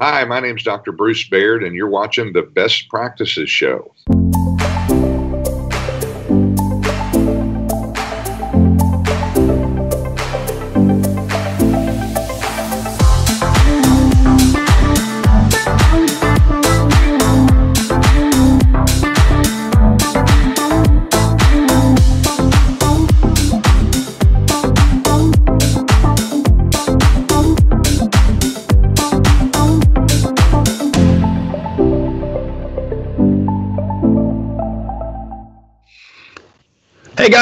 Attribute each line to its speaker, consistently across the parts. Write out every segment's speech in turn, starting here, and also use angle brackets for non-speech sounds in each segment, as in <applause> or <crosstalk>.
Speaker 1: Hi, my name is Dr. Bruce Baird, and you're watching the Best Practices Show.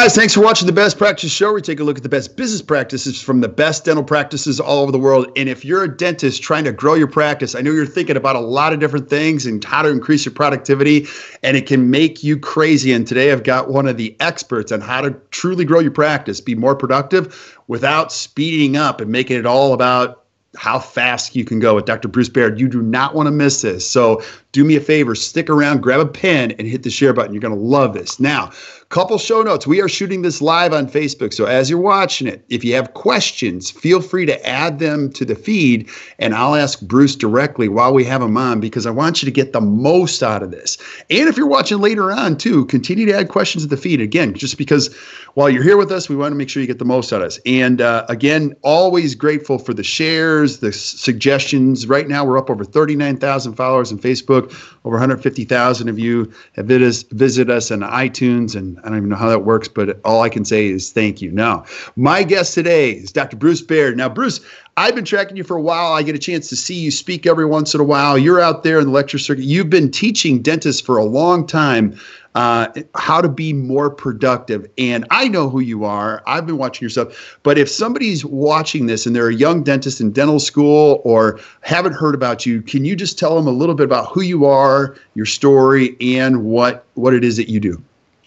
Speaker 2: Guys, thanks for watching the Best Practice Show. We take a look at the best business practices from the best dental practices all over the world. And if you're a dentist trying to grow your practice, I know you're thinking about a lot of different things and how to increase your productivity, and it can make you crazy. And today I've got one of the experts on how to truly grow your practice, be more productive without speeding up and making it all about how fast you can go with Dr. Bruce Baird. You do not want to miss this. So do me a favor, stick around, grab a pen, and hit the share button. You're going to love this. Now, couple show notes. We are shooting this live on Facebook. So as you're watching it, if you have questions, feel free to add them to the feed and I'll ask Bruce directly while we have him on because I want you to get the most out of this. And if you're watching later on too, continue to add questions to the feed. Again, just because while you're here with us, we want to make sure you get the most out of us. And uh, again, always grateful for the shares, the suggestions. Right now, we're up over 39,000 followers on Facebook. Over 150,000 of you have visited us on iTunes and I don't even know how that works, but all I can say is thank you. Now, my guest today is Dr. Bruce Baird. Now, Bruce, I've been tracking you for a while. I get a chance to see you speak every once in a while. You're out there in the lecture circuit. You've been teaching dentists for a long time uh, how to be more productive. And I know who you are. I've been watching your stuff. But if somebody's watching this and they're a young dentist in dental school or haven't heard about you, can you just tell them a little bit about who you are, your story, and what what it is that you do?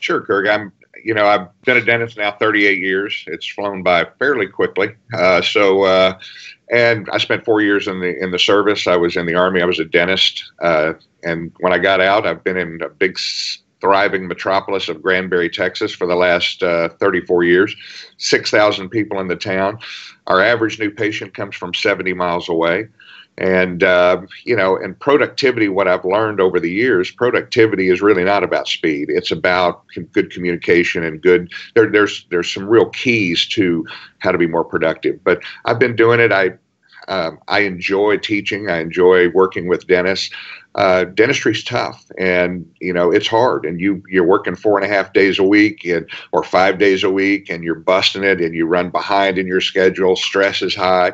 Speaker 1: Sure, Kirk. I'm, you know, I've been a dentist now 38 years. It's flown by fairly quickly. Uh, so, uh, and I spent four years in the in the service. I was in the army. I was a dentist, uh, and when I got out, I've been in a big, thriving metropolis of Granbury, Texas, for the last uh, 34 years. Six thousand people in the town. Our average new patient comes from 70 miles away. And uh, you know, and productivity. What I've learned over the years, productivity is really not about speed. It's about good communication and good. There, there's there's some real keys to how to be more productive. But I've been doing it. I um, I enjoy teaching. I enjoy working with dentists. Uh, dentistry's tough, and you know it's hard. And you you're working four and a half days a week, and or five days a week, and you're busting it, and you run behind in your schedule. Stress is high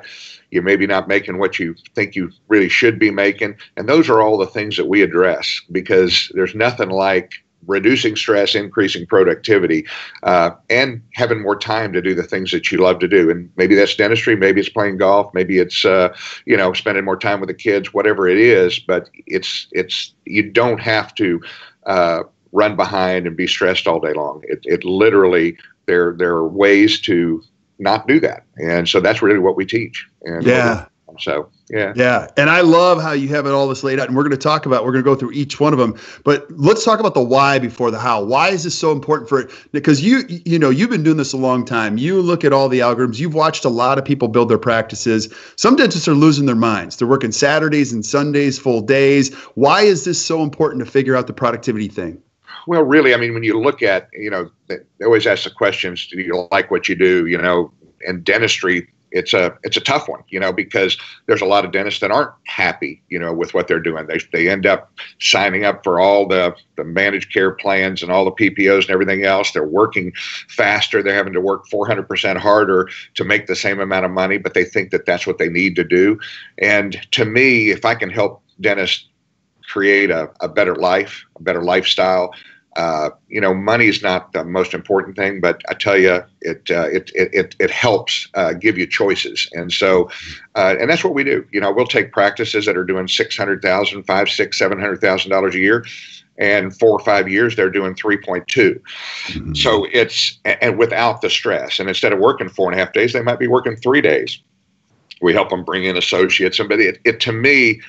Speaker 1: you're maybe not making what you think you really should be making. And those are all the things that we address because there's nothing like reducing stress, increasing productivity, uh, and having more time to do the things that you love to do. And maybe that's dentistry, maybe it's playing golf, maybe it's uh, you know spending more time with the kids, whatever it is. But it's it's you don't have to uh, run behind and be stressed all day long. It, it literally there there are ways to not do that. And so that's really what we teach. And
Speaker 2: yeah.
Speaker 1: So yeah.
Speaker 2: Yeah. And I love how you have it all this laid out. And we're going to talk about, we're going to go through each one of them. But let's talk about the why before the how. Why is this so important for it? Because you, you know, you've been doing this a long time. You look at all the algorithms. You've watched a lot of people build their practices. Some dentists are losing their minds. They're working Saturdays and Sundays, full days. Why is this so important to figure out the productivity thing?
Speaker 1: Well, really, I mean, when you look at, you know, they always ask the questions, do you like what you do? You know, in dentistry, it's a it's a tough one, you know, because there's a lot of dentists that aren't happy, you know, with what they're doing. They they end up signing up for all the the managed care plans and all the PPOs and everything else. They're working faster. They're having to work 400% harder to make the same amount of money, but they think that that's what they need to do. And to me, if I can help dentists create a, a better life, a better lifestyle, uh, you know, money is not the most important thing, but I tell you, it uh, it, it it helps uh, give you choices, and so, uh, and that's what we do. You know, we'll take practices that are doing six hundred thousand, five, six, seven hundred thousand dollars a year, and four or five years they're doing 3.2 mm-hmm. so it's and without the stress and instead of working four and a half days they might be working three days we help them bring in associates and but it, it to me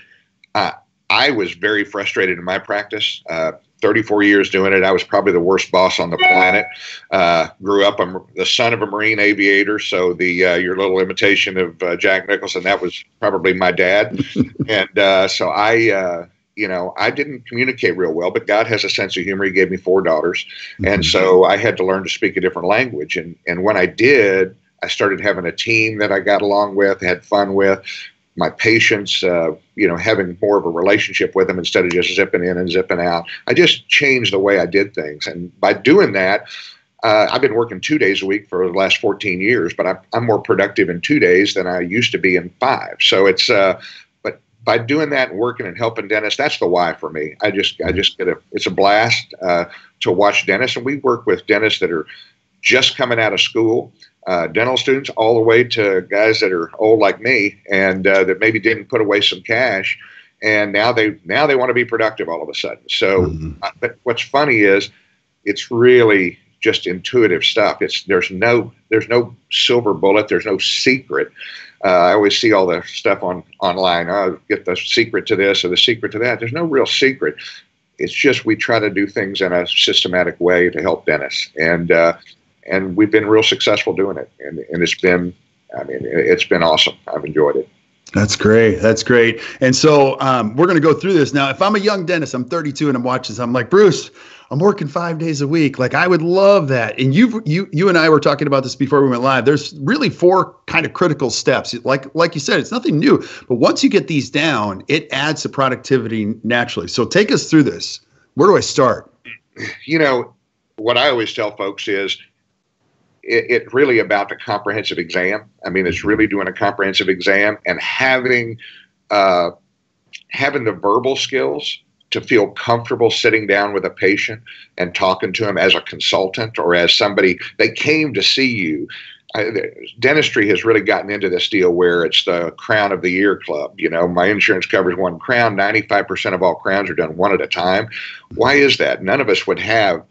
Speaker 1: uh, I was very frustrated in my practice. Uh, 34 years doing it. I was probably the worst boss on the planet. Uh, grew up I'm the son of a Marine aviator, so the uh, your little imitation of uh, Jack Nicholson that was probably my dad, <laughs> and uh, so I. Uh, you know, I didn't communicate real well, but God has a sense of humor. He gave me four daughters, mm-hmm. and so I had to learn to speak a different language. And and when I did, I started having a team that I got along with, had fun with my patients, uh, you know, having more of a relationship with them instead of just zipping in and zipping out. I just changed the way I did things. And by doing that, uh, I've been working two days a week for the last 14 years, but I'm, I'm, more productive in two days than I used to be in five. So it's, uh, but by doing that and working and helping dentists, that's the why for me. I just, I just get a, it's a blast uh, to watch dentists. And we work with dentists that are just coming out of school uh, dental students all the way to guys that are old like me and uh, that maybe didn't put away some cash and now they now they want to be productive all of a sudden so mm-hmm. uh, but what's funny is it's really just intuitive stuff it's there's no there's no silver bullet there's no secret uh, I always see all the stuff on online. Oh, get the secret to this or the secret to that. There's no real secret. It's just we try to do things in a systematic way to help dentists, and uh, and we've been real successful doing it. And, and it's been, I mean, it's been awesome. I've enjoyed it.
Speaker 2: That's great. That's great. And so um, we're going to go through this now. If I'm a young dentist, I'm 32 and I'm watching this, I'm like, Bruce, I'm working five days a week. Like I would love that. And you, you, you and I were talking about this before we went live. There's really four kind of critical steps. Like, like you said, it's nothing new. But once you get these down, it adds to productivity naturally. So take us through this. Where do I start?
Speaker 1: You know, what I always tell folks is it, it, really about the comprehensive exam. I mean, it's really doing a comprehensive exam and having uh, having the verbal skills to feel comfortable sitting down with a patient and talking to him as a consultant or as somebody they came to see you. I, dentistry has really gotten into this deal where it's the crown of the year club. You know, my insurance covers one crown. 95% of all crowns are done one at a time. Why is that? None of us would have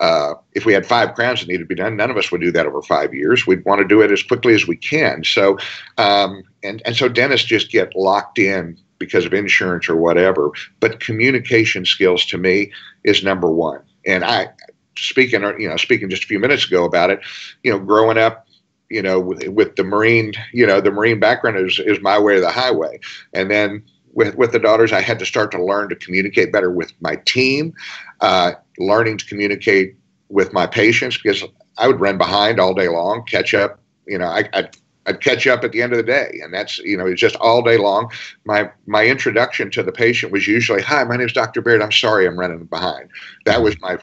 Speaker 1: uh, if we had five crowns that needed to be done, none of us would do that over five years. We'd want to do it as quickly as we can. So, um, and and so dentists just get locked in because of insurance or whatever. But communication skills to me is number one. And I, speaking, you know, speaking just a few minutes ago about it, you know, growing up, you know, with, with the Marine, you know, the Marine background is is my way or the highway, and then with, with the daughters, I had to start to learn to communicate better with my team, uh, learning to communicate with my patients because I would run behind all day long, catch up. You know, I, I'd, I'd catch up at the end of the day, and that's you know it's just all day long. My my introduction to the patient was usually, "Hi, my name is Dr. Baird. I'm sorry, I'm running behind." That was my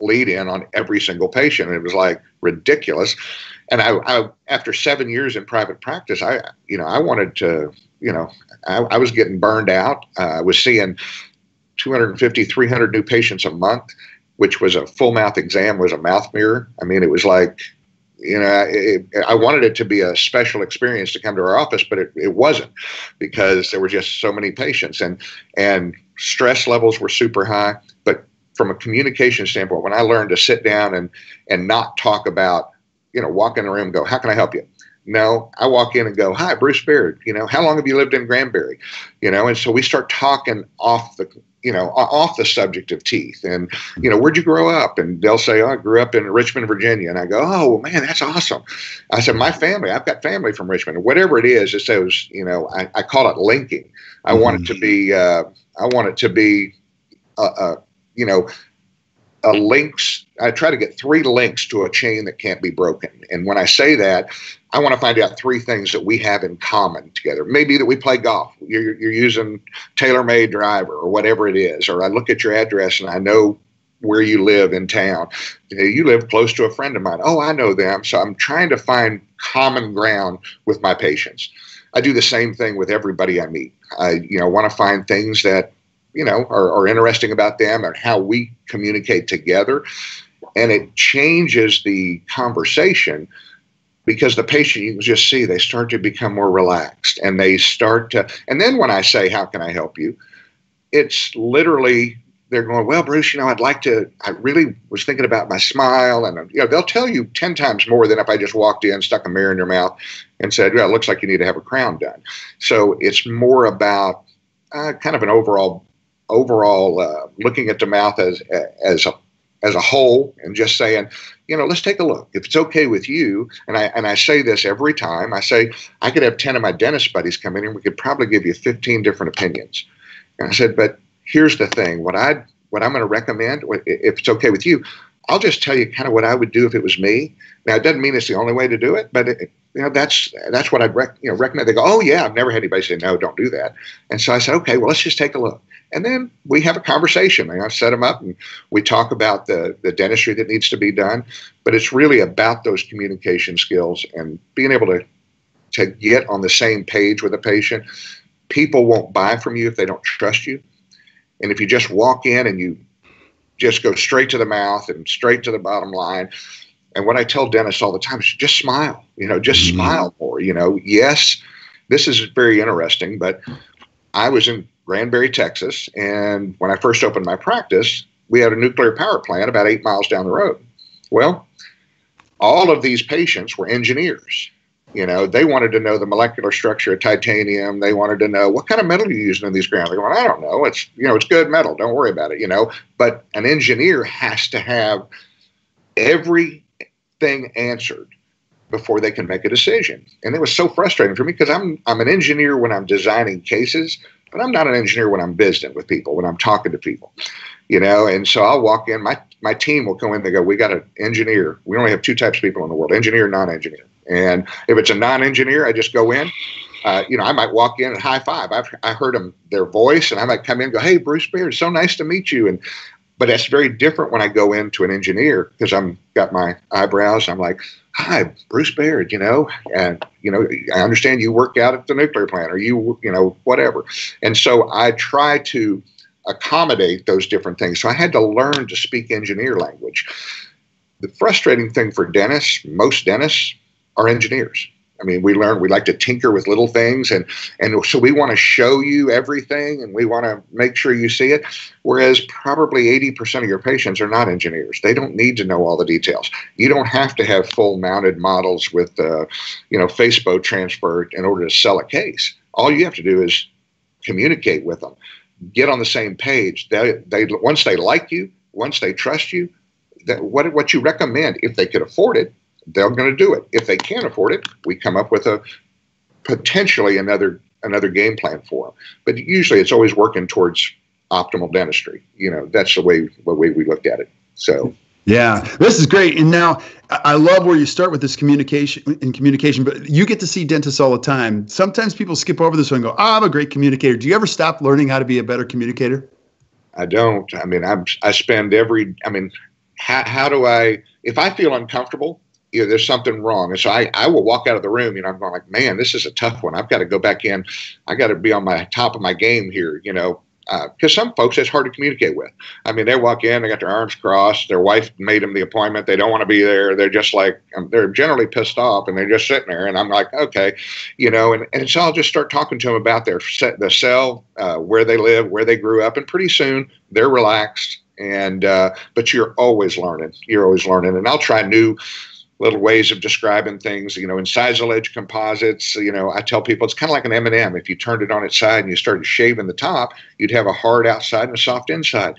Speaker 1: lead in on every single patient. And it was like ridiculous. And I, I, after seven years in private practice, I, you know, I wanted to, you know, I, I was getting burned out. Uh, I was seeing 250, 300 new patients a month, which was a full mouth exam, was a mouth mirror. I mean, it was like, you know, it, I wanted it to be a special experience to come to our office, but it, it wasn't because there were just so many patients and and stress levels were super high. But from a communication standpoint, when I learned to sit down and and not talk about, you know, walk in the room, and go, how can I help you? No, I walk in and go, "Hi, Bruce Baird. You know, how long have you lived in Granbury?" You know, and so we start talking off the, you know, off the subject of teeth, and you know, where'd you grow up? And they'll say, "Oh, I grew up in Richmond, Virginia." And I go, "Oh, man, that's awesome." I said, "My family, I've got family from Richmond. Whatever it is, it says, you know, I, I call it linking. I want it to be, uh, I want it to be, uh, uh, you know, a links i try to get three links to a chain that can't be broken and when i say that i want to find out three things that we have in common together. Maybe that we play golf. You're, you're using TaylorMade driver or whatever it is or i look at your address and i know where you live in town. You live close to a friend of mine. Oh i know them. So i'm trying to find common ground with my patients. I do the same thing with everybody i meet. I you know want to find things that you know are, are interesting about them and how we communicate together. And it changes the conversation because the patient you can just see they start to become more relaxed and they start to and then when i say how can i help you? it's literally they're going well bruce you know i'd like to i really was thinking about my smile and you know they'll tell you 10 times more than if i just walked in stuck a mirror in your mouth and said yeah it looks like you need to have a crown done. So it's more about uh, kind of an overall overall uh, looking at the mouth as as a as a whole and just saying, you know, let's take a look. If it's okay with you, and I and I say this every time, I say I could have ten of my dentist buddies come in and we could probably give you fifteen different opinions. And I said, but here's the thing: what I what I'm going to recommend, if it's okay with you, I'll just tell you kind of what I would do if it was me. Now, it doesn't mean it's the only way to do it, but it, you know that's that's what I'd rec- you know recommend. They go, oh yeah, I've never had anybody say no, don't do that. And so I said, okay, well let's just take a look, and then we have a conversation. And I set them up, and we talk about the the dentistry that needs to be done. But it's really about those communication skills and being able to to get on the same page with a patient. People won't buy from you if they don't trust you, and if you just walk in and you just go straight to the mouth and straight to the bottom line and what I tell dentists all the time is just smile, you know, just mm-hmm. smile more, you know. Yes, this is very interesting, but I was in Granbury, Texas, and when I first opened my practice, we had a nuclear power plant about eight miles down the road. Well, all of these patients were engineers. You know, they wanted to know the molecular structure of titanium. They wanted to know what kind of metal you're using in these crowns. They're going, I don't know. It's you know, it's good metal. Don't worry about it. You know, but an engineer has to have everything answered before they can make a decision. And it was so frustrating for me because I'm I'm an engineer when I'm designing cases, but I'm not an engineer when I'm visiting with people, when I'm talking to people. You know, and so I'll walk in, my my team will come in, they go, We got an engineer. We only have two types of people in the world, engineer non-engineer. And if it's a non-engineer, I just go in. Uh, you know, I might walk in and high five. I've I heard them their voice, and I might come in and go, "Hey, Bruce Baird, so nice to meet you." And but that's very different when I go into an engineer because I'm got my eyebrows. I'm like, "Hi, Bruce Baird," you know, and you know, I understand you work out at the nuclear plant, or you, you know, whatever. And so I try to accommodate those different things. So I had to learn to speak engineer language. The frustrating thing for dentists, most dentists, are engineers. I mean, we learn we like to tinker with little things, and and so we want to show you everything, and we want to make sure you see it. Whereas probably eighty percent of your patients are not engineers; they don't need to know all the details. You don't have to have full mounted models with, uh, you know, facebow transfer in order to sell a case. All you have to do is communicate with them, get on the same page. They they once they like you, once they trust you, that what what you recommend if they could afford it they're going to do it. If they can't afford it, we come up with a potentially another another game plan for them. But usually, it's always working towards optimal dentistry. You know, that's the way the way we looked at it. So.
Speaker 2: Yeah, this is great. And now I love where you start with this communication in communication, but you get to see dentists all the time. Sometimes people skip over this one and go, oh, I'm a great communicator. Do you ever stop learning how to be a better communicator?
Speaker 1: I don't. I mean, I'm, I spend every, I mean, how, how do I, if I feel uncomfortable, you know, there's something wrong. And so I, I will walk out of the room, you know, I'm going like, man, this is a tough one. I've got to go back in. I got to be on my top of my game here, you know, because uh, some folks it's hard to communicate with. I mean, they walk in, they got their arms crossed, their wife made them the appointment, they don't want to be there. They're just like um, they're generally pissed off, and they're just sitting there. And I'm like, okay, you know, and, and so I'll just start talking to them about their set, the cell, uh, where they live, where they grew up, and pretty soon they're relaxed. And uh, but you're always learning. You're always learning, and I'll try new little ways of describing things. You know, in incisal edge composites. You know, I tell people it's kind of like an M and m If you turned it on its side and you started shaving the top, you'd have a hard outside and a soft inside,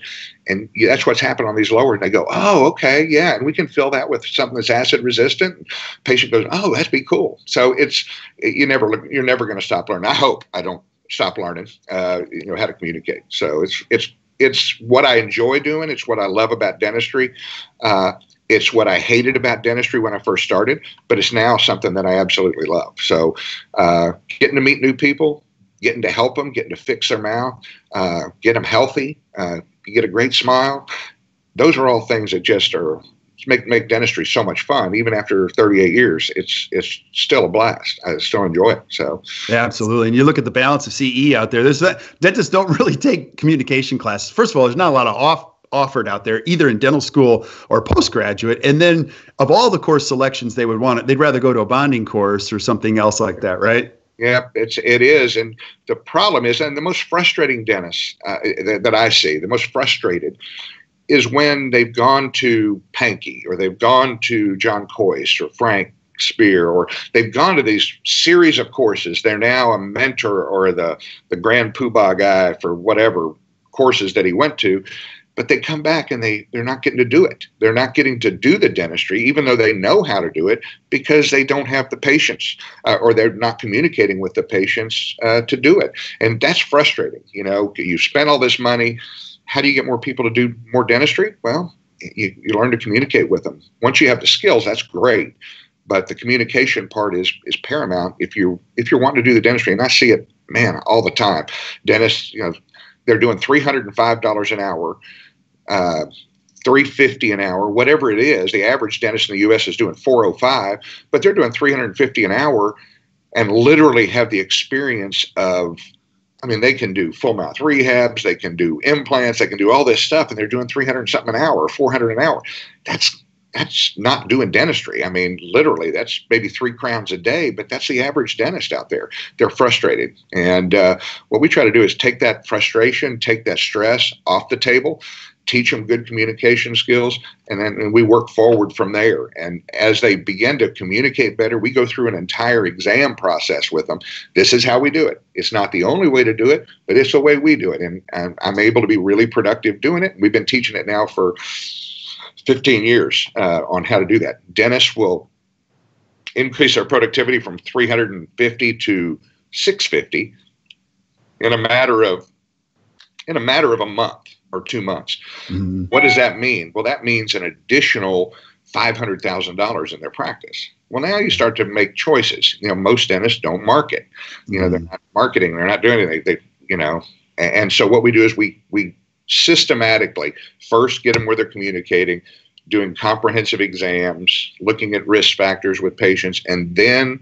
Speaker 1: and that's what's happened on these lower. And they go, "Oh, okay, yeah," and we can fill that with something that's acid resistant. Patient goes, "Oh, that'd be cool." So it's you never you're never going to stop learning. I hope I don't stop learning. Uh, you know how to communicate. So it's it's it's what I enjoy doing. It's what I love about dentistry. Uh, it's what I hated about dentistry when I first started, but it's now something that I absolutely love. So, uh, getting to meet new people, getting to help them, getting to fix their mouth, uh, get them healthy, uh, get a great smile. Those are all things that just are make make dentistry so much fun. Even after 38 years, it's it's still a blast. I still enjoy it. So
Speaker 2: yeah, absolutely. And you look at the balance of CE out there. There's that dentists don't <laughs> really take communication classes. First of all, there's not a lot of off offered out there, either in dental school or postgraduate. And then of all the course selections they would want, it, they'd rather go to a bonding course or something else like that, right?
Speaker 1: Yeah, it's it is, and the problem is, and the most frustrating dentist uh, that, that I see, the most frustrated, is when they've gone to Pankey or they've gone to John Kois or Frank Spear, or they've gone to these series of courses. They're now a mentor or the the grand poobah guy for whatever courses that he went to but they come back and they they're not getting to do it. They're not getting to do the dentistry even though they know how to do it because they don't have the patients uh, or they're not communicating with the patients uh, to do it. And that's frustrating you know you spend all this money. How do you get more people to do more dentistry? Well you, you learn to communicate with them. Once you have the skills that's great but the communication part is is paramount if you if you're wanting to do the dentistry and i see it man all the time. Dentists you know they're doing $305 an hour uh, 350 an hour, whatever it is. The average dentist in the U.S. is doing 405, but they're doing 350 an hour, and literally have the experience of. I mean, they can do full mouth rehabs, they can do implants, they can do all this stuff, and they're doing 300 something an hour, 400 an hour. That's that's not doing dentistry. I mean, literally, that's maybe three crowns a day, but that's the average dentist out there. They're frustrated. And uh, what we try to do is take that frustration, take that stress off the table, teach them good communication skills, and then we work forward from there. And as they begin to communicate better, we go through an entire exam process with them. This is how we do it. It's not the only way to do it, but it's the way we do it. And, and I'm able to be really productive doing it. We've been teaching it now for 15 years uh, on how to do that. Dentists will increase our productivity from 350 to 650 in a matter of in a matter of a month or two months. Mm-hmm. What does that mean? Well, that means an additional $500,000 in their practice. Well, now you start to make choices. You know, most dentists don't market. You know, they're mm-hmm. not marketing. They're not doing anything. They, you know, and, and so what we do is we we systematically first get them where they're communicating, doing comprehensive exams, looking at risk factors with patients, and then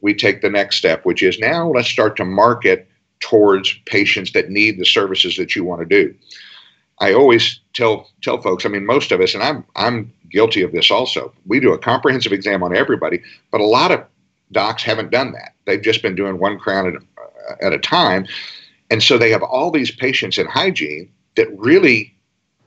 Speaker 1: we take the next step, which is now let's start to market towards patients that need the services that you want to do. I always tell tell folks, I mean most of us and I'm I'm guilty of this also. We do a comprehensive exam on everybody, but a lot of docs haven't done that. They've just been doing one crown at at a time. And so they have all these patients in hygiene that really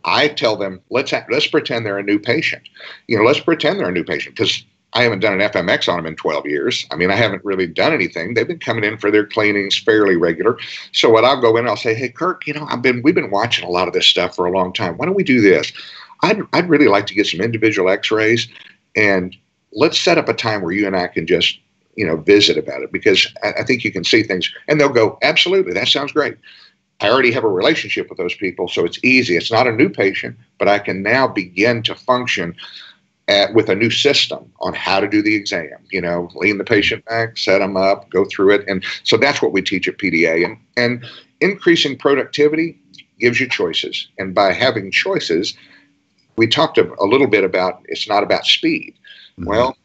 Speaker 1: I tell them let's let's pretend they're a new patient. You know, let's pretend they're a new patient because I haven't done an FMX on them in 12 years. I mean, I haven't really done anything. They've been coming in for their cleanings fairly regular. So what I'll go in, I'll say, "Hey, Kirk, you know, I've been we've been watching a lot of this stuff for a long time. Why don't we do this? I'd I'd really like to get some individual X-rays, and let's set up a time where you and I can just you know visit about it because I, I think you can see things." And they'll go, "Absolutely, that sounds great." I already have a relationship with those people, so it's easy. It's not a new patient, but I can now begin to function at, with a new system on how to do the exam. You know, lean the patient back, set them up, go through it, and so that's what we teach at PDA. And and increasing productivity gives you choices, and by having choices, we talked a, a little bit about it's not about speed. Mm-hmm. Well,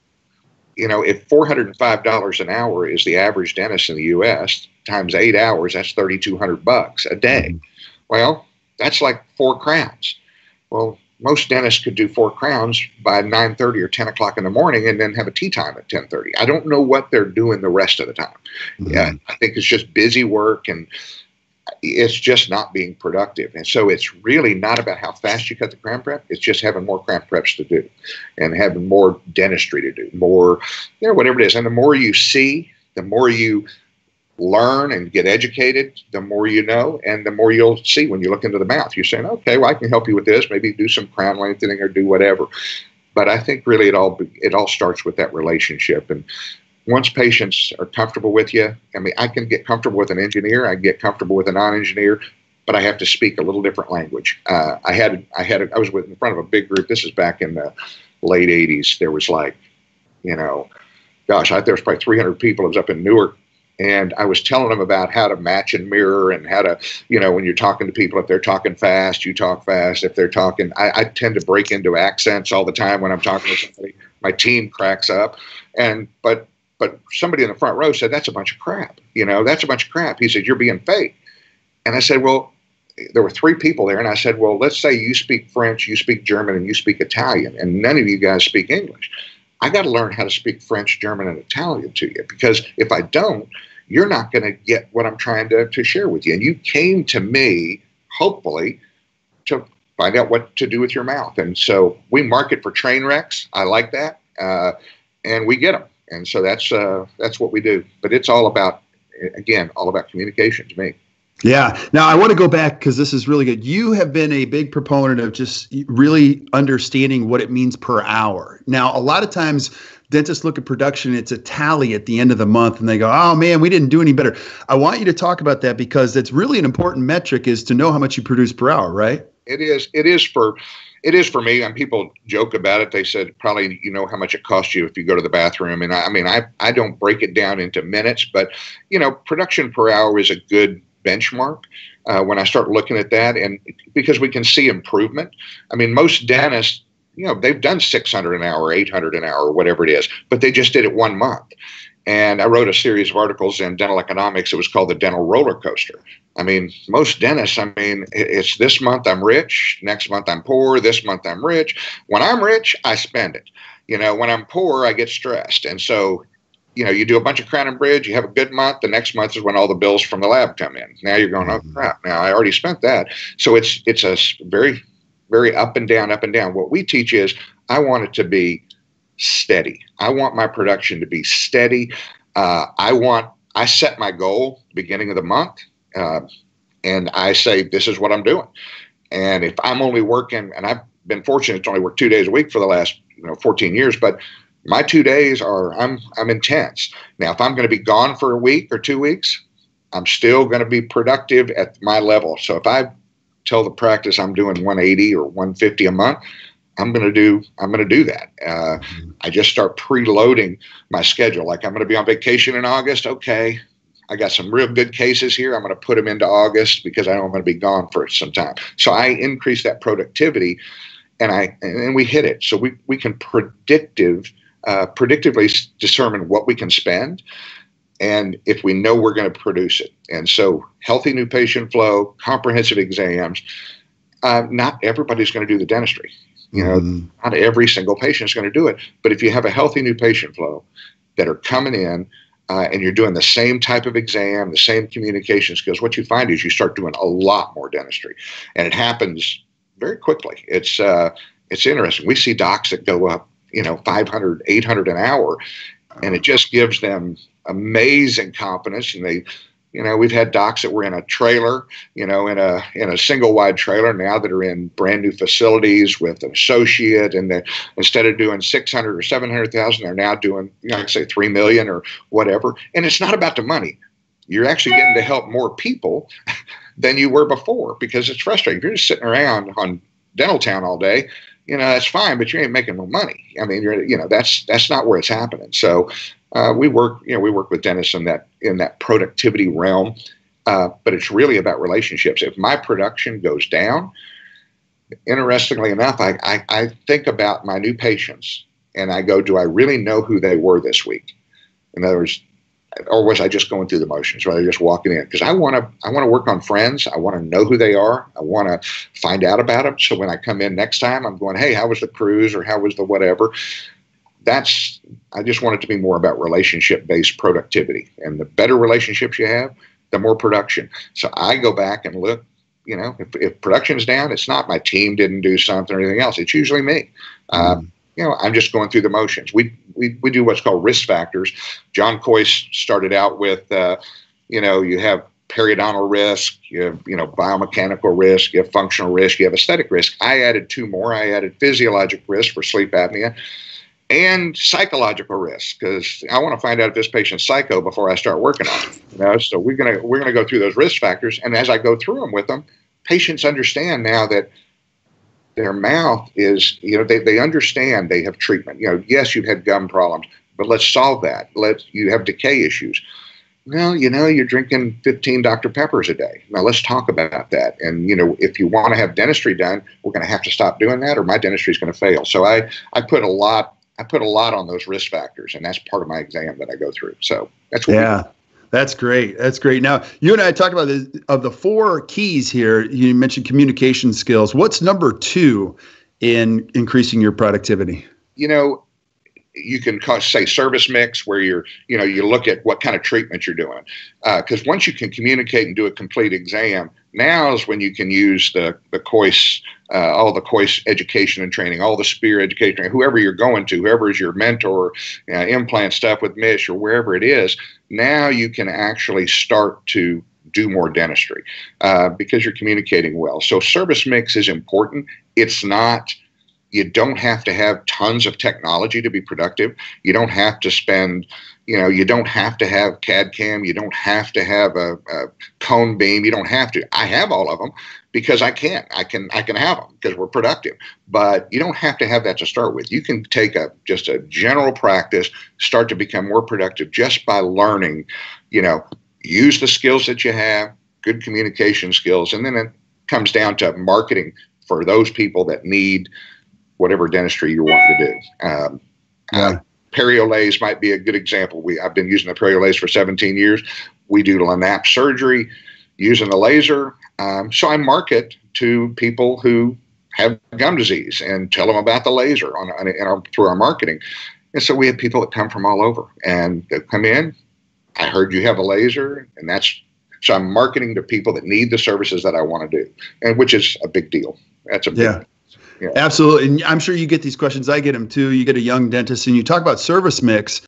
Speaker 1: you know, if four hundred and five dollars an hour is the average dentist in the U.S. times eight hours, that's thirty two hundred bucks a day. Mm-hmm. Well, that's like four crowns. Well, most dentists could do four crowns by nine thirty or ten o'clock in the morning, and then have a tea time at ten thirty. I don't know what they're doing the rest of the time. Mm-hmm. Yeah, I think it's just busy work and it's just not being productive. And so it's really not about how fast you cut the crown prep. It's just having more crown preps to do and having more dentistry to do, more, you know, whatever it is. And the more you see, the more you learn and get educated, the more you know, and the more you'll see when you look into the mouth. You're saying, okay, well, I can help you with this. Maybe do some crown lengthening or do whatever. But I think really it all it all starts with that relationship. And once patients are comfortable with you, I mean, I can get comfortable with an engineer, I get comfortable with a non-engineer, but I have to speak a little different language. Uh, I had, I had, I was with in front of a big group. This is back in the late '80s. There was like, you know, gosh, I, there was probably 300 people. It was up in Newark, and I was telling them about how to match and mirror and how to, you know, when you're talking to people, if they're talking fast, you talk fast. If they're talking, I, I tend to break into accents all the time when I'm talking to somebody. My team cracks up, and but but somebody in the front row said, That's a bunch of crap. You know, that's a bunch of crap. He said, You're being fake. And I said, Well, there were three people there. And I said, Well, let's say you speak French, you speak German, and you speak Italian, and none of you guys speak English. I got to learn how to speak French, German, and Italian to you because if I don't, you're not going to get what I'm trying to, to share with you. And you came to me, hopefully, to find out what to do with your mouth. And so we market for train wrecks. I like that. Uh, and we get them and so that's uh, that's what we do. But it's all about, again, all about communication to me.
Speaker 2: Yeah. Now I want to go back because this is really good. You have been a big proponent of just really understanding what it means per hour. Now, a lot of times dentists look at production, it's a tally at the end of the month, and they go, oh man, we didn't do any better. I want you to talk about that because that's really an important metric is to know how much you produce per hour, right?
Speaker 1: It is. It is for it is for me. And people joke about it. They said probably you know how much it costs you if you go to the bathroom. And I, I mean, I I don't break it down into minutes, but you know, production per hour is a good benchmark uh, when I start looking at that, and because we can see improvement. I mean, most dentists, you know, they've done 600 an hour, 800 an hour, whatever it is, but they just did it one month. And I wrote a series of articles in Dental Economics. It was called the Dental Roller Coaster. I mean, most dentists, I mean, it's this month I'm rich, next month I'm poor, this month I'm rich. When I'm rich, I spend it. You know, when I'm poor, I get stressed. And so you know, you do a bunch of crown and bridge, you have a good month. The next month is when all the bills from the lab come in. Now you're going, oh mm-hmm. crap! Now I already spent that. So it's it's a very very up and down, up and down. What we teach is I want it to be steady. I want my production to be steady. Uh, I want I set my goal beginning of the month, uh, and I say this is what I'm doing. And if I'm only working, and I've been fortunate to only work two days a week for the last you know 14 years, but my two days are I'm I'm intense. Now, if I'm going to be gone for a week or two weeks, I'm still going to be productive at my level. So if I tell the practice I'm doing 180 or 150 a month, I'm going to do I'm going to do that. Uh, I just start preloading my schedule. Like I'm going to be on vacation in August. Okay, I got some real good cases here. I'm going to put them into August because I know I'm going to be gone for some time. So I increase that productivity, and I and we hit it. So we we can predictive uh, predictively determine what we can spend and if we know we're going to produce it. And so, healthy new patient flow, comprehensive exams. Uh, not everybody's going to do the dentistry. You know, mm. not every single patient is going to do it. But if you have a healthy new patient flow that are coming in uh, and you're doing the same type of exam, the same communication skills, what you find is you start doing a lot more dentistry, and it happens very quickly. It's uh, it's interesting. We see docs that go up you know 500 800 an hour. And it just gives them amazing confidence. And they you know we've had docs that were in a trailer you know in a in a single wide trailer now that are in brand new facilities with an associate. And that instead of doing 600 or 700,000 they're now doing you know say 3 million or whatever. And it's not about the money. You're actually getting to help more people than you were before because it's frustrating. If you're just sitting around on dental town all day you know that's fine, but you ain't making no money. I mean, you're you know that's that's not where it's happening. So uh, we work you know we work with dentists in that in that productivity realm, uh, but it's really about relationships. If my production goes down, interestingly enough, I, I, I think about my new patients and I go, do I really know who they were this week? In other words, or was I just going through the motions? Was I just walking in? Because I want to, I want to work on friends. I want to know who they are. I want to find out about them. So when I come in next time, I'm going, hey, how was the cruise or how was the whatever? That's, I just want it to be more about relationship based productivity. And the better relationships you have, the more production. So I go back and look. You know, if, if production's down, it's not my team didn't do something or anything else. It's usually me. Mm. Um, you know, I'm just going through the motions. We we, we do what's called risk factors. John Kois started out with, uh, you know, you have periodontal risk, you have, you know, biomechanical risk, you have functional risk, you have aesthetic risk. I added two more. I added physiologic risk for sleep apnea and psychological risk because I want to find out if this patient's psycho before I start working on it. You know, so we're gonna we're gonna go through those risk factors, and as I go through them with them, patients understand now that their mouth is, you know, they, they understand they have treatment. You know, yes, you've had gum problems, but let's solve that. Let's you have decay issues. Well, you know, you're drinking 15 Dr. Peppers a day. Now let's talk about that. And you know, if you want to have dentistry done, we're going to have to stop doing that, or my dentistry is going to fail. So I I put a lot I put a lot on those risk factors, and that's part of my exam that I go through. So that's what
Speaker 2: yeah. That's great. That's great. Now, you and I talked about the of the four keys here. You mentioned communication skills. What's number two in increasing your productivity?
Speaker 1: You know, you can say service mix where you're you know you look at what kind of treatment you're doing because uh, once you can communicate and do a complete exam now is when you can use the the Kois uh, all the Kois education and training all the spear education whoever you're going to whoever is your mentor uh, implant stuff with Misch or wherever it is now you can actually start to do more dentistry uh, because you're communicating well. So service mix is important. It's not. You don't have to have tons of technology to be productive. You don't have to spend you know you don't have to have cad cam. You don't have to have a, a, cone beam. You don't have to. I have all of them because i can. I can i can have them because we're productive. But you don't have to have that to start with. You can take a just a general practice start to become more productive just by learning you know use the skills that you have good communication skills and then it comes down to marketing for those people that need whatever dentistry you're wanting to do um, yeah. Uh, Periolase might be a good example. We I've been using the Periolase for 17 years. We do LANAP surgery using the laser. Um, so I market to people who have gum disease and tell them about the laser on, on, our, through our marketing. And so we have people that come from all over and they come in. I heard you have a laser, and that's so I'm marketing to people that need the services that I want to do, and which is a big deal. That's a big
Speaker 2: yeah. Yeah. Absolutely. And I'm sure you get these questions. I get them too. You get a young dentist and you talk about service mix.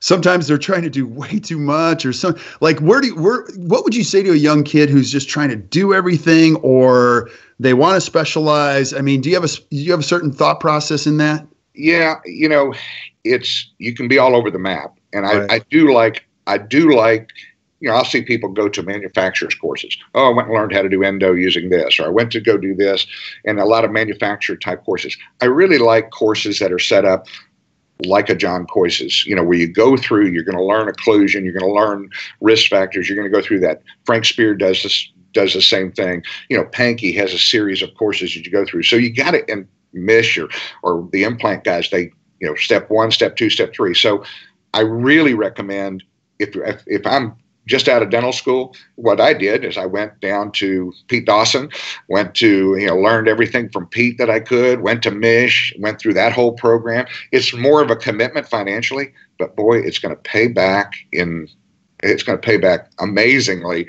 Speaker 2: Sometimes they're trying to do <laughs> way too much or some like where do you, where what would you say to a young kid who's just trying to do everything or they want to specialize? I mean, do you have a do you have a certain thought process in that?
Speaker 1: Yeah, you know, it's you can be all over the map. And I, right. I do like I do like you know, I'll see people go to manufacturers courses. Oh, I went and learned how to do endo using this, or I went to go do this, and a lot of manufacturer type courses. I really like courses that are set up like a John Kois's, you know, where you go through, you're going to learn occlusion, you're going to learn risk factors, you're going to go through that. Frank Spear does this, does the same thing. You know, Pankey has a series of courses that you go through. So you got to, and Misch or, or the implant guys, they, you know, step one, step two, step three. So I really recommend if, if, if I'm just out of dental school, what I did is I went down to Pete Dawson, went to, you know, learned everything from Pete that I could, went to Misch, went through that whole program. It's more of a commitment financially, but boy, it's going to pay back in, it's going to pay back amazingly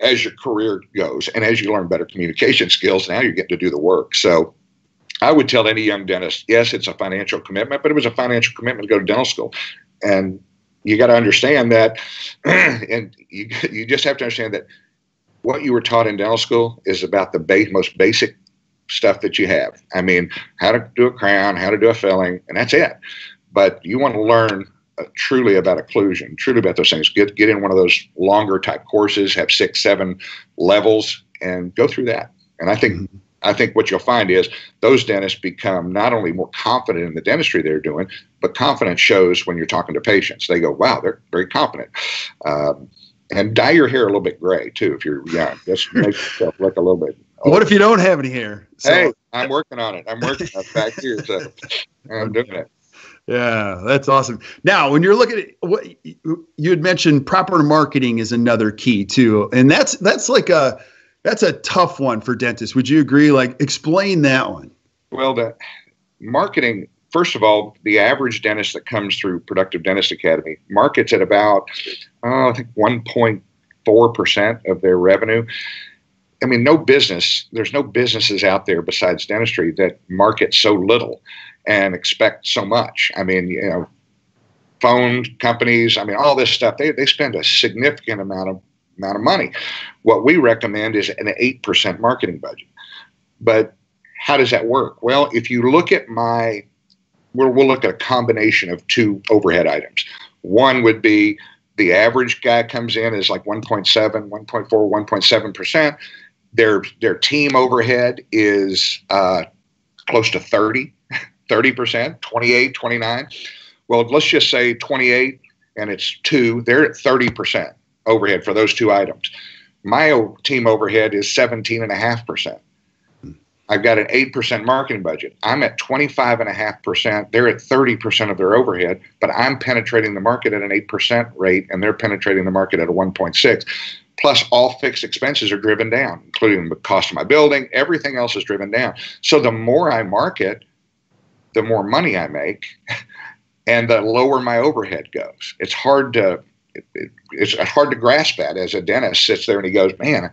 Speaker 1: as your career goes and as you learn better communication skills. Now you get to do the work. So I would tell any young dentist, yes, it's a financial commitment, but it was a financial commitment to go to dental school. And you got to understand that, <clears throat> and you <laughs> you just have to understand that what you were taught in dental school is about the base, most basic stuff that you have. I mean, how to do a crown, how to do a filling, and that's it. But you want to learn uh, truly about occlusion, truly about those things. Get get in one of those longer type courses, have six, seven levels, and go through that. And I think mm-hmm. I think what you'll find is those dentists become not only more confident in the dentistry they're doing, but confidence shows when you're talking to patients. They go, wow, they're very competent. Um, and dye your hair a little bit gray too if you're young. Just <laughs> make yourself look a little bit.
Speaker 2: Older. What if you don't have any hair?
Speaker 1: So. Hey, I'm working on it. I'm working on it back here, so I'm doing it. <laughs>
Speaker 2: Yeah, that's awesome. Now, when you're looking at what you had mentioned, proper marketing is another key too, and that's that's like a that's a tough one for dentists. Would you agree? Like, explain that one.
Speaker 1: Well, the marketing. First of all, the average dentist that comes through Productive Dentist Academy markets at about, oh, I think 1.4 percent of their revenue. I mean, no business. There's no businesses out there besides dentistry that market so little and expect so much. I mean, you know, phone companies. I mean, all this stuff. They they spend a significant amount of amount of money. What we recommend is an 8% marketing budget. But how does that work? Well, if you look at my, we'll, we'll look at a combination of two overhead items. One would be the average guy comes in is like 1.7, 1.4, 1.7%. Their, their team overhead is uh, close to 30, 30%, 28, 29. Well, let's just say 28 and it's two, they're at 30% overhead for those two items. My team overhead is 17.5%. Hmm. I've got an 8% marketing budget. I'm at 25.5%. They're at 30% of their overhead, but I'm penetrating the market at an 8% rate and they're penetrating the market at a 1.6. Plus, all fixed expenses are driven down, including the cost of my building. Everything else is driven down. So the more I market, the more money I make, <laughs> and the lower my overhead goes. It's hard to it, it, it's hard to grasp that as a dentist sits there and he goes, man,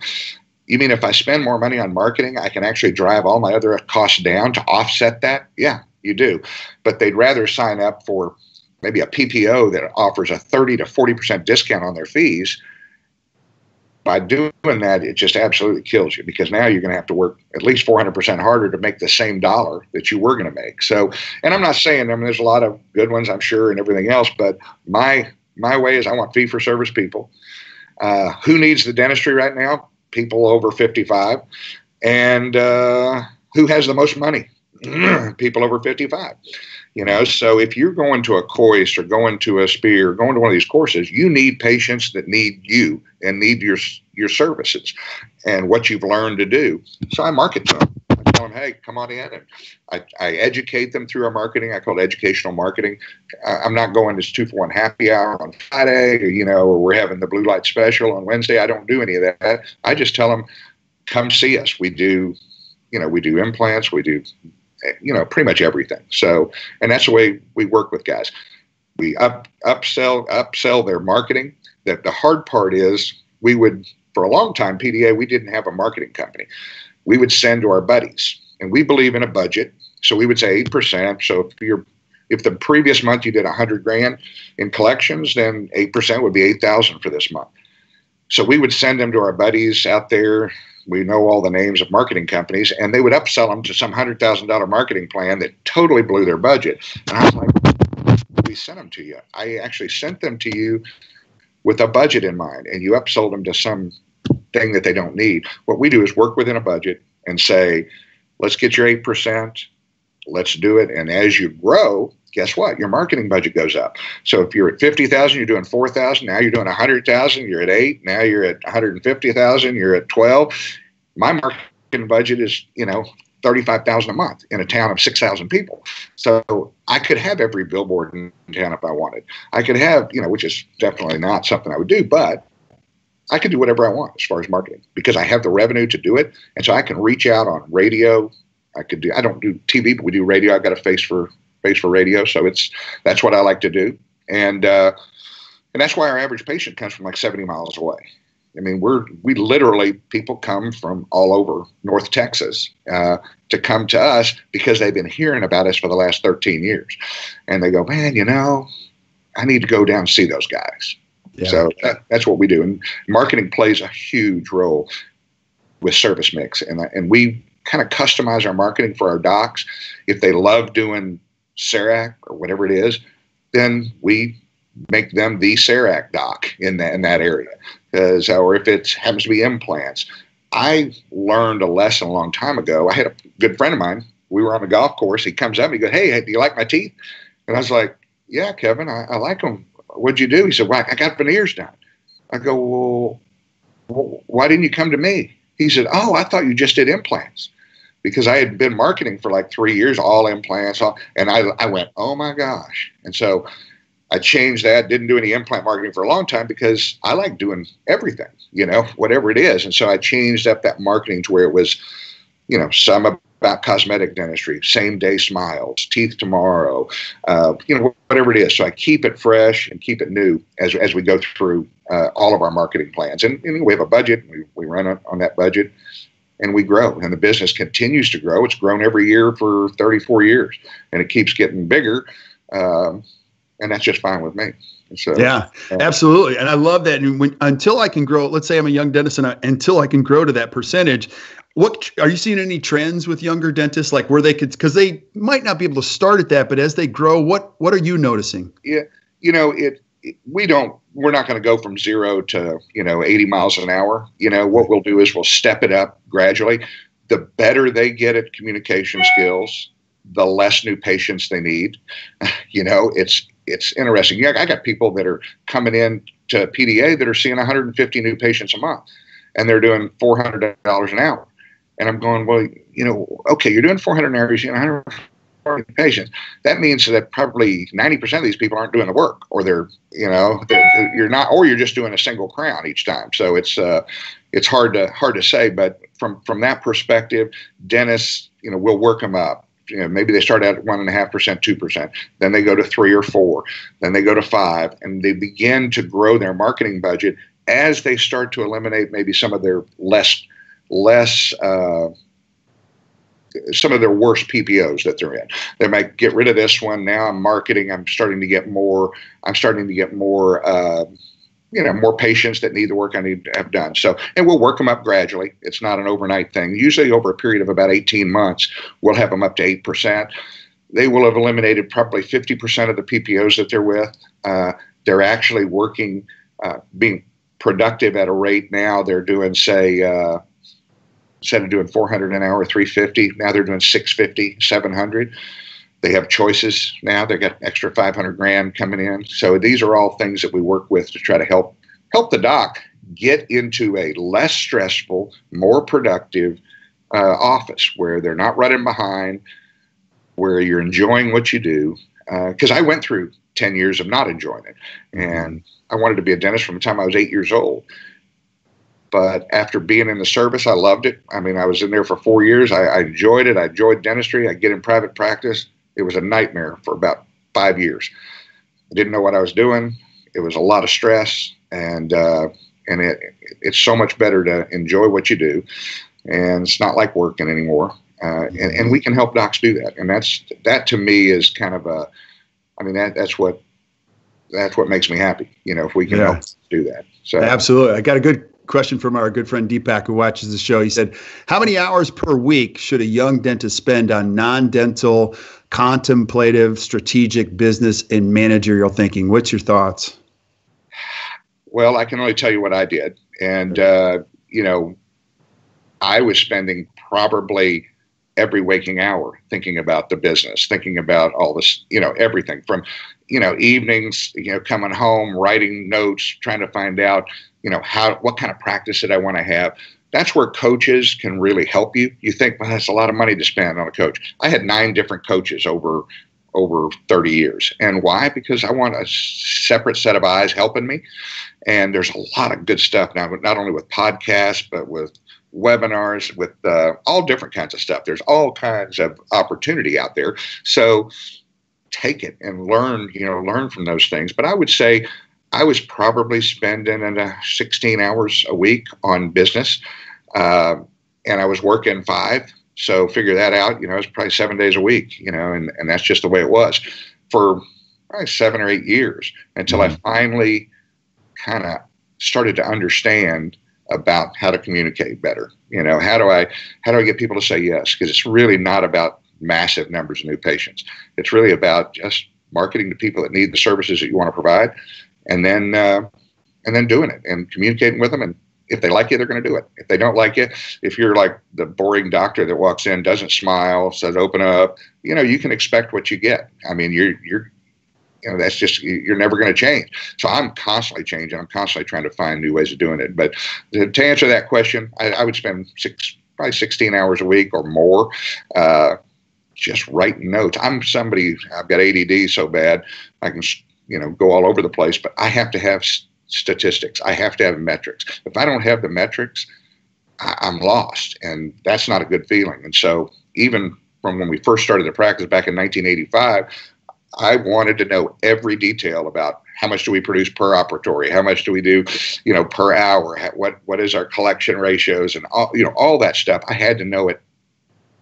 Speaker 1: you mean if I spend more money on marketing, I can actually drive all my other costs down to offset that? Yeah, you do. But they'd rather sign up for maybe a PPO that offers a 30 to 40% discount on their fees by doing that, it just absolutely kills you because now you're going to have to work at least 400% harder to make the same dollar that you were going to make. So, and I'm not saying, I mean, there's a lot of good ones, I'm sure, and everything else, but my, my way is I want fee for service people. Uh, who needs the dentistry right now? People over 55. And uh, who has the most money? <clears throat> people over 55. You know, so if you're going to a Kois or going to a Spear, or going to one of these courses, you need patients that need you and need your your services and what you've learned to do. So I market to them. Them, hey, come on in, and I, I educate them through our marketing. I call it educational marketing. I'm not going to two for one happy hour on Friday, or you know, or we're having the blue light special on Wednesday. I don't do any of that. I just tell them, come see us. We do, you know, we do implants, we do you know, pretty much everything. So, and that's the way we work with guys. We up upsell upsell their marketing. That the hard part is we would for a long time PDA we didn't have a marketing company. We would send to our buddies, and we believe in a budget. So we would say eight percent. So if you're if the previous month you did a hundred grand in collections, then eight percent would be eight thousand for this month. So we would send them to our buddies out there we know all the names of marketing companies, and they would upsell them to some hundred thousand dollar marketing plan that totally blew their budget. And I was like, we sent them to you. I actually sent them to you with a budget in mind, and you upsold them to some thing that they don't need. What we do is work within a budget and say, let's get your eight percent, let's do it, and as you grow, guess what? Your marketing budget goes up. So if you're at 50,000, you're doing 4,000. Now you're doing 100,000. You're at eight. Now you're at 150,000. You're at 12. My marketing budget is, you know, 35,000 a month in a town of 6,000 people. So I could have every billboard in town if I wanted. I could have, you know, which is definitely not something I would do, but I can do whatever I want as far as marketing because I have the revenue to do it. And so I can reach out on radio. I could do, I don't do TV, but we do radio. I've got a face for face for radio. So it's that's what I like to do, and uh, and that's why our average patient comes from like 70 miles away. I mean, we're we literally people come from all over North Texas uh, to come to us because they've been hearing about us for the last 13 years, and they go, man, you know, I need to go down and see those guys. Yeah. So that, that's what we do, and marketing plays a huge role with service mix, and and we kind of customize our marketing for our docs. If they love doing CEREC or whatever it is, then we make them the CEREC doc in that in that area. Because or if it happens to be implants, I learned a lesson a long time ago. I had a good friend of mine. We were on a golf course. He comes up and he goes, "Hey, do you like my teeth?" And I was like, "Yeah, Kevin, I, I like them." What'd you do? He said, "Well, I got veneers done." I go, "Well, why didn't you come to me?" He said, "Oh, I thought you just did implants." because I had been marketing for like three years, all implants, all, and I, I went, oh my gosh. And so I changed that, didn't do any implant marketing for a long time because I like doing everything, you know, whatever it is. And so I changed up that marketing to where it was, you know, some about cosmetic dentistry, same day smiles, teeth tomorrow, uh, you know, whatever it is. So I keep it fresh and keep it new as, as we go through uh, all of our marketing plans. And, and we have a budget, we, we run on, on that budget and we grow. And the business continues to grow. It's grown every year for 34 years and it keeps getting bigger um, and that's just fine with me.
Speaker 2: So yeah uh, absolutely. And i love that. And when, until i can grow let's say i'm a young dentist and I, until i can grow to that percentage what are you seeing any trends with younger dentists? Like where they could because they might not be able to start at that but as they grow what what are you noticing?
Speaker 1: Yeah you know it we don't we're not going to go from zero to you know 80 miles an hour. You know what we'll do is we'll step it up gradually. The better they get at communication skills the less new patients they need. <laughs> You know it's it's interesting. Yeah, i got people that are coming in to pda that are seeing 150 new patients a month and they're doing $400 an hour and i'm going well you know okay you're doing 400 hours you know patients, that means that probably 90% of these people aren't doing the work or they're, you know, they're, you're not, or you're just doing a single crown each time. So it's, uh, it's hard to, hard to say, but from, from that perspective, dentists, you know, we'll work them up. You know, maybe they start at one and a half percent, two percent, then they go to three or four, then they go to five, and they begin to grow their marketing budget as they start to eliminate maybe some of their less less uh, some of their worst PPOs that they're in. They might get rid of this one. Now I'm marketing. I'm starting to get more. I'm starting to get more. Uh, you know more patients that need the work I need to have done. So, and we'll work them up gradually. It's not an overnight thing. Usually, over a period of about 18 months, we'll have them up to eight percent. They will have eliminated probably 50% of the PPOs that they're with. Uh, they're actually working, uh, being productive at a rate now. They're doing, say, uh, instead of doing 400 an hour, 350, now they're doing 650, 700. They have choices now. They got extra 500 grand coming in. So these are all things that we work with to try to help help the doc get into a less stressful, more productive uh, office where they're not running behind, where you're enjoying what you do. Because uh, I went through 10 years of not enjoying it. And I wanted to be a dentist from the time I was eight years old. But after being in the service, I loved it. I mean, I was in there for four years. I, I enjoyed it. I enjoyed dentistry. I get in private practice. It was a nightmare for about five years. I didn't know what I was doing. It was a lot of stress, and uh, and it it's so much better to enjoy what you do, and it's not like working anymore. Uh, and, and we can help docs do that, and that's that to me is kind of a, I mean that that's what that's what makes me happy. You know, if we can yeah. help do that. So
Speaker 2: absolutely, I got a good question from our good friend Deepak who watches the show. He said, "How many hours per week should a young dentist spend on non-dental, contemplative, strategic business and managerial thinking?" What's your thoughts?
Speaker 1: Well, I can only tell you what I did, and uh, you know, I was spending probably every waking hour thinking about the business, thinking about all this, you know, everything from, you know, evenings, you know, coming home, writing notes, trying to find out, you know, how what kind of practice did I want to have. That's where coaches can really help you. You think, well, that's a lot of money to spend on a coach. I had nine different coaches over over 30 years. And why? Because I want a separate set of eyes helping me. And there's a lot of good stuff now, not only with podcasts, but with webinars, with uh, all different kinds of stuff. There's all kinds of opportunity out there. So take it and learn, you know, learn from those things. But I would say I was probably spending uh, 16 hours a week on business. Uh, and I was working five. So figure that out. You know, it's probably seven days a week, you know, and, and that's just the way it was for probably seven or eight years until mm-hmm. I finally kind of started to understand about how to communicate better. You know, how do I how do I get people to say yes? Because it's really not about massive numbers of new patients. It's really about just marketing to people that need the services that you want to provide, and then uh, and then doing it and communicating with them. And if they like you, they're going to do it. If they don't like you, if you're like the boring doctor that walks in, doesn't smile, says open up, you know, you can expect what you get. I mean, you're you're you know that's just you're never going to change so i'm constantly changing i'm constantly trying to find new ways of doing it but to, to answer that question I, I, would spend six probably 16 hours a week or more uh, just writing notes i'm somebody i've got add so bad i can you know go all over the place but i have to have statistics i have to have metrics if i don't have the metrics I, i'm lost and that's not a good feeling and so even from when we first started the practice back in 1985 I wanted to know every detail about how much do we produce per operatory, how much do we do, you know, per hour, what what is our collection ratios, and all you know all that stuff. I had to know it